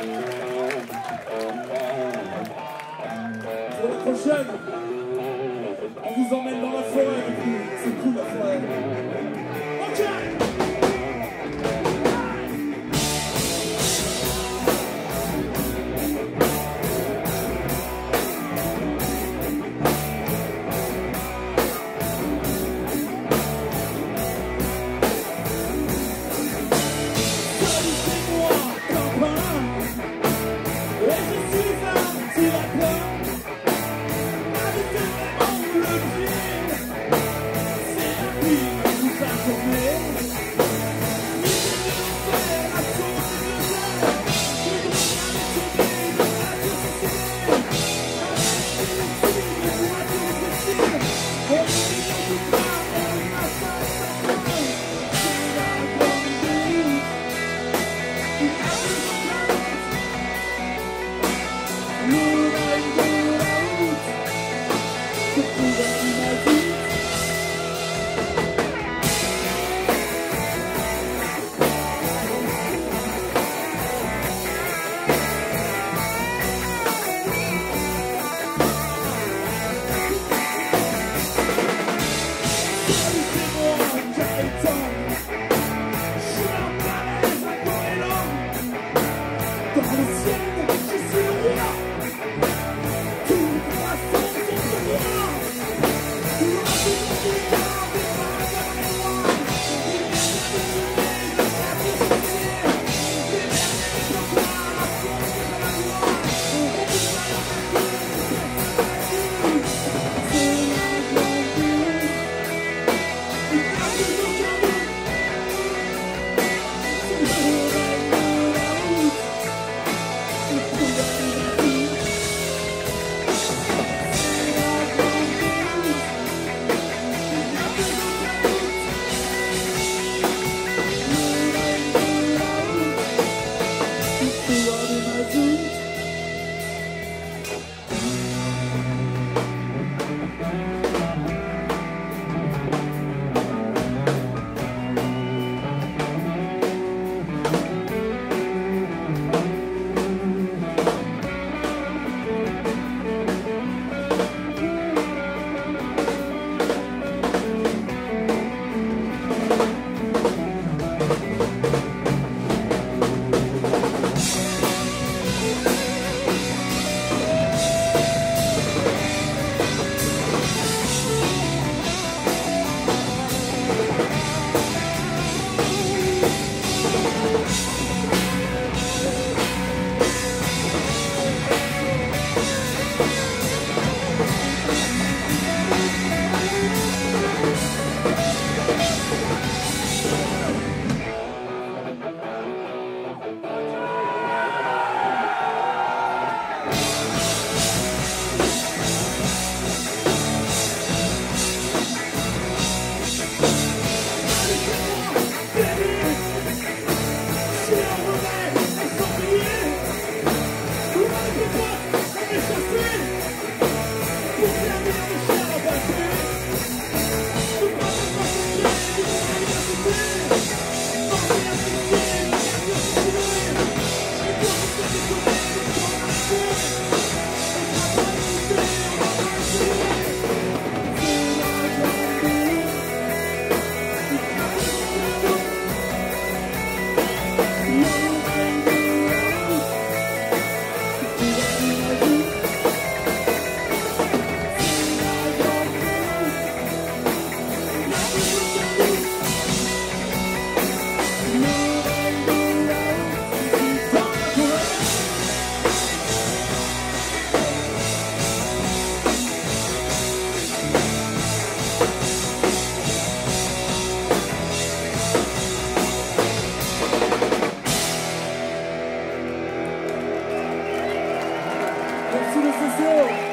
Pour le prochain Música 你不应 Merci les sociaux